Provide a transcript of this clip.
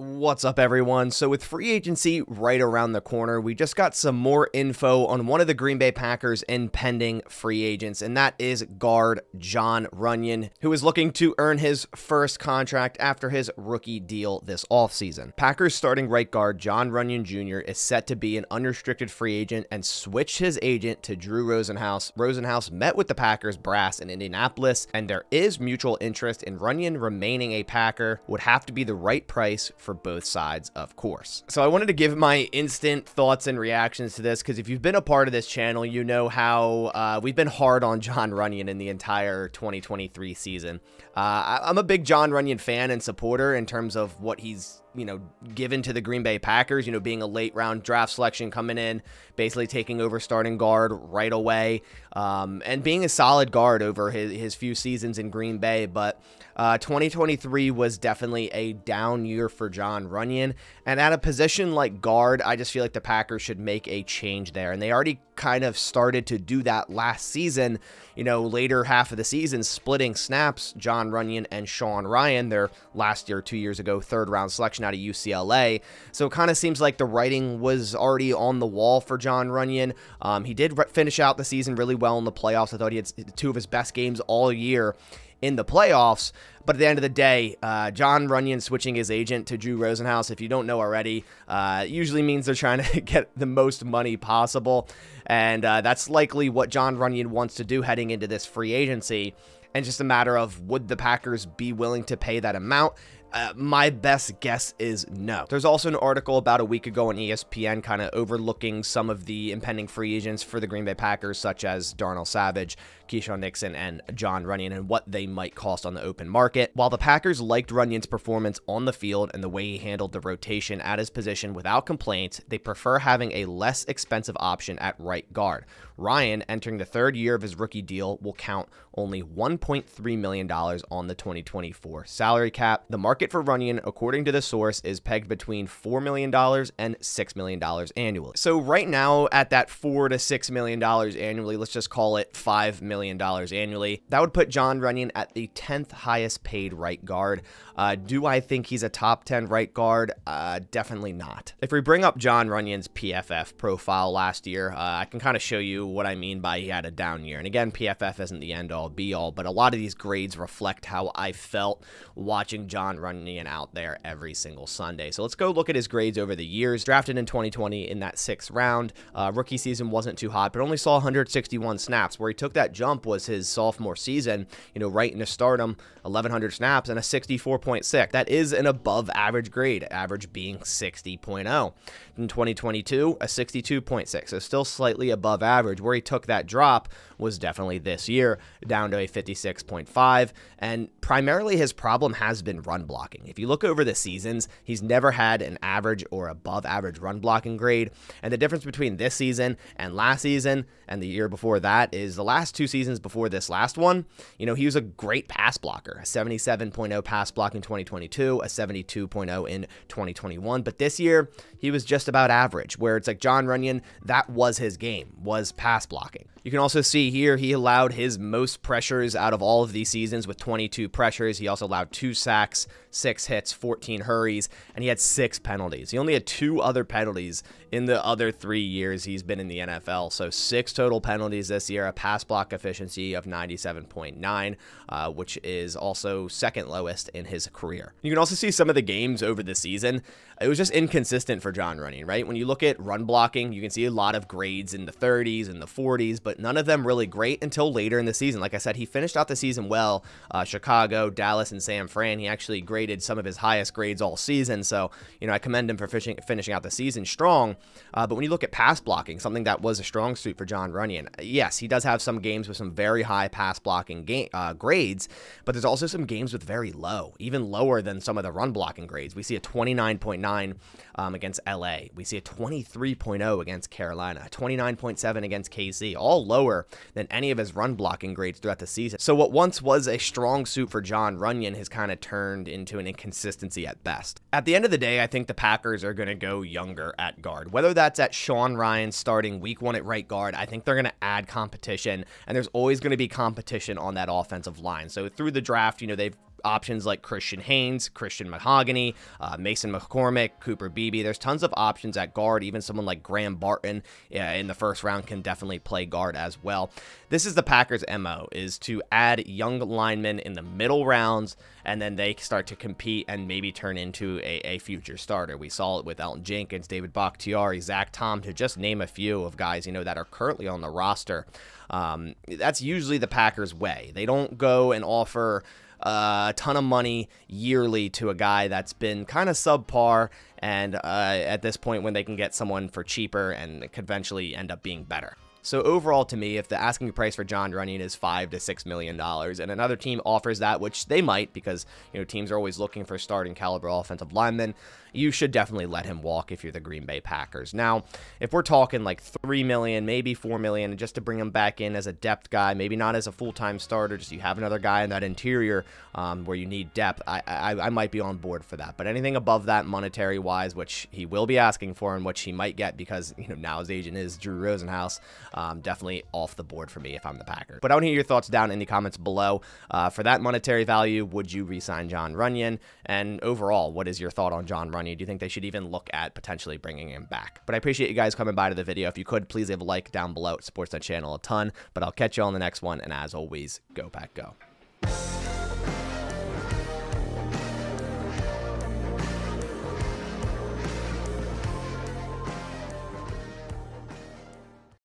What's up, everyone? So, with free agency right around the corner, we just got some more info on one of the Green Bay Packers' impending free agents, and that is guard Jon Runyan, who is looking to earn his first contract after his rookie deal this offseason. Packers starting right guard Jon Runyan Jr. is set to be an unrestricted free agent and switch his agent to Drew Rosenhaus. Rosenhaus met with the Packers brass in Indianapolis, and there is mutual interest in Runyan remaining a Packer, would have to be the right price for for both sides, of course. So I wanted to give my instant thoughts and reactions to this because if you've been a part of this channel, you know how uh, we've been hard on Jon Runyan in the entire 2023 season. Uh, I'm a big Jon Runyan fan and supporter in terms of what he's you know, given to the Green Bay Packers, you know, being a late round draft selection coming in, basically taking over starting guard right away, um, and being a solid guard over his, his few seasons in Green Bay. But uh, 2023 was definitely a down year for Jon Runyan. And at a position like guard, I just feel like the Packers should make a change there. And they already kind of started to do that last season, you know, later half of the season, splitting snaps, Jon Runyan and Sean Rhyan, their last year, two years ago, third round selection out of UCLA. So it kind of seems like the writing was already on the wall for Jon Runyan. Um, he did finish out the season really well in the playoffs. I thought he had two of his best games all year in the playoffs. But at the end of the day, uh, Jon Runyan switching his agent to Drew Rosenhaus, if you don't know already, uh, usually means they're trying to get the most money possible. And uh, that's likely what Jon Runyan wants to do heading into this free agency. And just a matter of would the Packers be willing to pay that amount? Uh, my best guess is no. There's also an article about a week ago on ESPN kind of overlooking some of the impending free agents for the Green Bay Packers, such as Darnell Savage, Keisean Nixon, and Jon Runyan, and what they might cost on the open market. While the Packers liked Runyan's performance on the field and the way he handled the rotation at his position without complaints, they prefer having a less expensive option at right guard. Rhyan, entering the third year of his rookie deal, will count only $1.3 million on the 2024 salary cap. The market for Runyan, according to the source, is pegged between $4 million and $6 million annually. So right now, at that 4 to $6 million annually, let's just call it $5 million annually. That would put Jon Runyan at the 10th highest paid right guard. Uh, do I think he's a top 10 right guard? Uh, definitely not. If we bring up Jon Runyan's PFF profile last year, uh, I can kind of show you what I mean by he had a down year. And again, PFF isn't the end all be all, but a lot of these grades reflect how I felt watching Jon Runyan out there every single Sunday. So let's go look at his grades over the years. Drafted in 2020 in that sixth round, uh, rookie season wasn't too hot, but only saw 161 snaps. Where he took that jump was his sophomore season, you know, right into stardom, 1,100 snaps and a 64.6. That is an above average grade, average being 60.0. In 2022, a 62.6, so still slightly above average. Where he took that drop was definitely this year, down to a 56.5. And primarily his problem has been run blocking. If you look over the seasons, he's never had an average or above average run blocking grade. And the difference between this season and last season and the year before that is the last two seasons before this last one, you know, he was a great pass blocker, a 77.0 pass block in 2022, a 72.0 in 2021. But this year, he was just about average, where it's like Jon Runyan, that was his game, was pass blocking. You can also see here he allowed his most pressures out of all of these seasons with 22 pressures. He also allowed two sacks, six hits, 14 hurries, and he had six penalties. He only had two other penalties in the other three years he's been in the NFL. So six total penalties this year, a pass block efficiency of 97.9, uh, which is also second lowest in his career. You can also see some of the games over the season. It was just inconsistent for Jon Runyan, right? When you look at run blocking, you can see a lot of grades in the 30s and the 40s, but none of them really great until later in the season. Like I said, he finished out the season well. Uh, Chicago, Dallas, and San Fran, he actually graded some of his highest grades all season. So, you know, I commend him for finishing, finishing out the season strong. Uh, but when you look at pass blocking, something that was a strong suit for Jon Runyan, yes, he does have some games with some very high pass blocking uh, grades, but there's also some games with very low, even lower than some of the run blocking grades. We see a 29.9 um, against LA. We see a 23.0 against Carolina, 29.7 against KC, all lower than any of his run blocking grades throughout the season. So what once was a strong suit for Jon Runyan has kind of turned into an inconsistency at best. At the end of the day, I think the Packers are going to go younger at guard. Whether that's at Sean Rhyan starting week one at right guard, I think they're going to add competition, and there's always going to be competition on that offensive line. So through the draft, you know, they've options like Christian Haynes, Christian Mahogany, uh, Mason McCormick, Cooper Beebe. There's tons of options at guard. Even someone like Graham Barton uh, in the first round can definitely play guard as well. This is the Packers' MO, is to add young linemen in the middle rounds, and then they start to compete and maybe turn into a, a future starter. We saw it with Elgton Jenkins, David Bakhtiari, Zach Tom, to just name a few of guys, you know, that are currently on the roster. Um, that's usually the Packers' way. They don't go and offer a ton of money yearly to a guy that's been kind of subpar, and uh, at this point, when they can get someone for cheaper and could eventually end up being better. So overall, to me, if the asking price for Jon Runyan is five to six million dollars, and another team offers that, which they might, because you know teams are always looking for starting caliber offensive linemen, you should definitely let him walk if you're the Green Bay Packers. Now, if we're talking like three million, maybe four million, just to bring him back in as a depth guy, maybe not as a full-time starter, just you have another guy in that interior um, where you need depth, I, I I might be on board for that. But anything above that monetary wise, which he will be asking for and which he might get because you know now his agent is Drew Rosenhaus um, definitely off the board for me if I'm the Packers. But I want to hear your thoughts down in the comments below. Uh, for that monetary value, would you re-sign Jon Runyan? And overall, what is your thought on Jon Do you think they should even look at potentially bringing him back? But I appreciate you guys coming by to the video. If you could, please leave a like down below. It supports the channel a ton. But I'll catch you on the next one. And as always, go Pack Go.